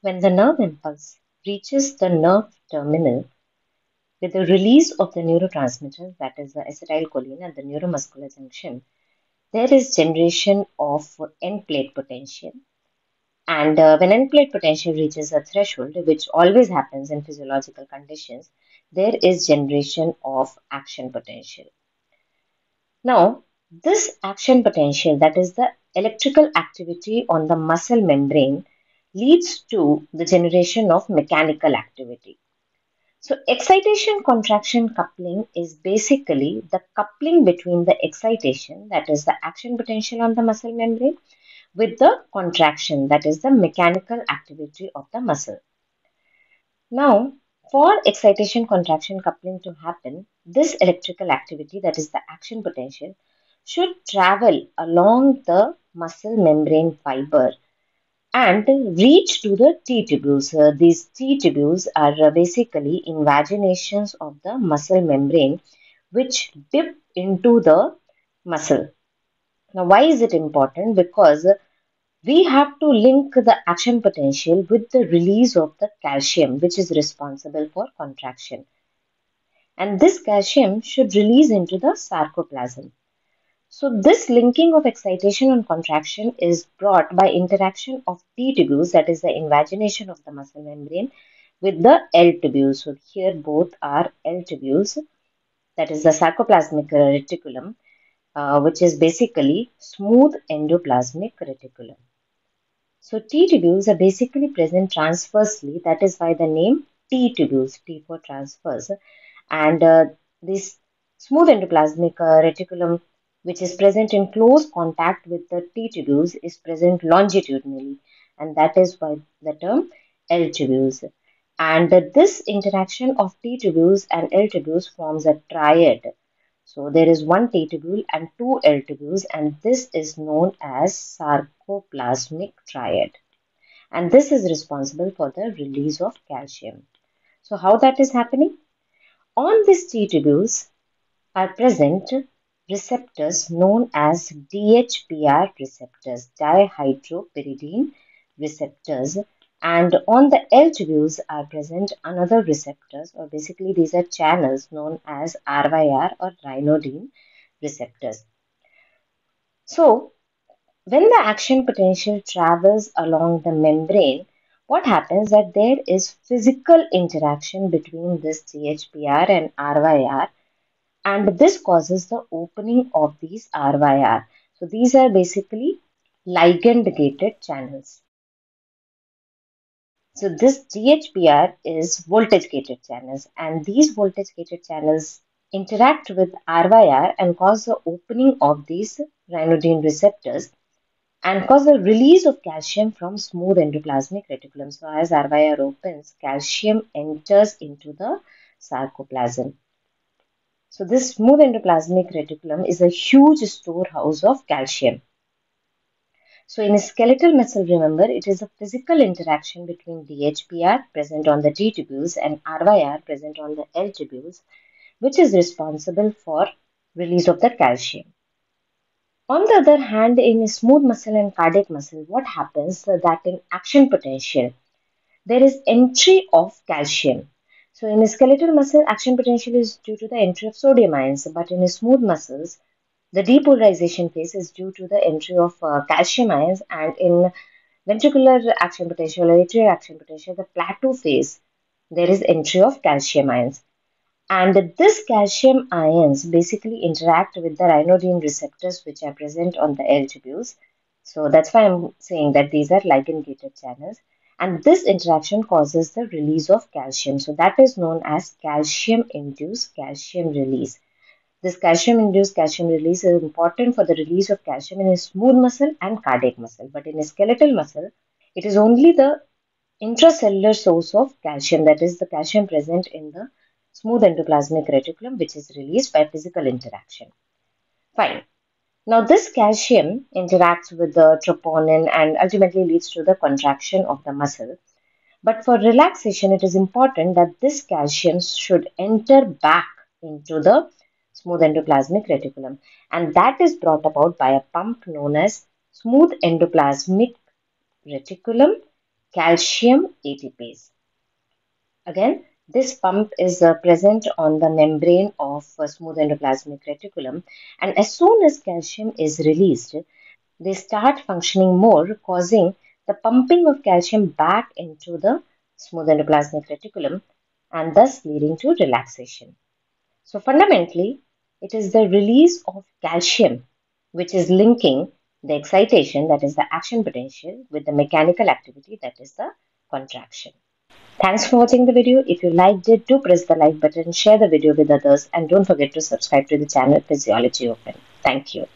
When the nerve impulse reaches the nerve terminal with the release of the neurotransmitter, that is the acetylcholine at the neuromuscular junction, there is generation of end plate potential. And uh, when end plate potential reaches a threshold, which always happens in physiological conditions, there is generation of action potential. Now, this action potential, that is the electrical activity on the muscle membrane, leads to the generation of mechanical activity. So, excitation contraction coupling is basically the coupling between the excitation, that is the action potential on the muscle membrane, with the contraction, that is the mechanical activity of the muscle. Now, for excitation contraction coupling to happen, this electrical activity, that is the action potential, should travel along the muscle membrane fiber and reach to the T tubules. Uh, these T tubules are uh, basically invaginations of the muscle membrane which dip into the muscle. Now, why is it important? Because we have to link the action potential with the release of the calcium, which is responsible for contraction. And this calcium should release into the sarcoplasm. So this linking of excitation and contraction is brought by interaction of T tubules, that is the invagination of the muscle membrane, with the L tubules. So here both are L tubules, that is the sarcoplasmic reticulum, uh, which is basically smooth endoplasmic reticulum. So T tubules are basically present transversely. That is why the name T tubules, T for transverse. And uh, this smooth endoplasmic uh, reticulum, which is present in close contact with the T tubules, is present longitudinally. And that is why the term L tubules. And this interaction of T tubules and L tubules forms a triad so there is one T tubule and two L tubules and this is known as sarcoplasmic triad. And this is responsible for the release of calcium. So how that is happening? On these T tubules are present receptors known as DHPR receptors, dihydropyridine receptors and on the L tubules are present another receptors or basically these are channels known as RYR or ryanodine receptors. So when the action potential travels along the membrane, what happens that there is physical interaction between this DHPR and RYR and this causes the opening of these RYR. So these are basically ligand gated channels. So this DHPR is voltage gated channels and these voltage gated channels interact with RYR and cause the opening of these ryanodine receptors and cause the release of calcium from smooth endoplasmic reticulum. So as RYR opens, calcium enters into the sarcoplasm. So this smooth endoplasmic reticulum is a huge storehouse of calcium. So in skeletal muscle, remember, it is a physical interaction between DHPR present on the T tubules and RYR present on the L tubules, which is responsible for release of the calcium. On the other hand, in smooth muscle and cardiac muscle, what happens that in action potential, there is entry of calcium. So in skeletal muscle, action potential is due to the entry of sodium ions, but in smooth muscles, the depolarization phase is due to the entry of uh, calcium ions and in ventricular action potential or atrial action potential, the plateau phase, there is entry of calcium ions. And this calcium ions basically interact with the ryanodine receptors which are present on the L tubules. So that's why I'm saying that these are ligand gated channels. And this interaction causes the release of calcium. So that is known as calcium induced calcium release. This calcium-induced calcium release is important for the release of calcium in smooth muscle and cardiac muscle. But in a skeletal muscle, it is only the intracellular source of calcium, that is the calcium present in the smooth endoplasmic reticulum, which is released by physical interaction. Fine. Now, this calcium interacts with the troponin and ultimately leads to the contraction of the muscle. But for relaxation, it is important that this calcium should enter back into the smooth endoplasmic reticulum and that is brought about by a pump known as smooth endoplasmic reticulum calcium ATPase. Again, this pump is uh, present on the membrane of uh, smooth endoplasmic reticulum, and as soon as calcium is released, they start functioning more, causing the pumping of calcium back into the smooth endoplasmic reticulum and thus leading to relaxation. So, fundamentally, it is the release of calcium which is linking the excitation, that is the action potential, with the mechanical activity, that is the contraction. Thanks for watching the video. If you liked it, do press the like button, share the video with others, and don't forget to subscribe to the channel Physiology Open. Thank you.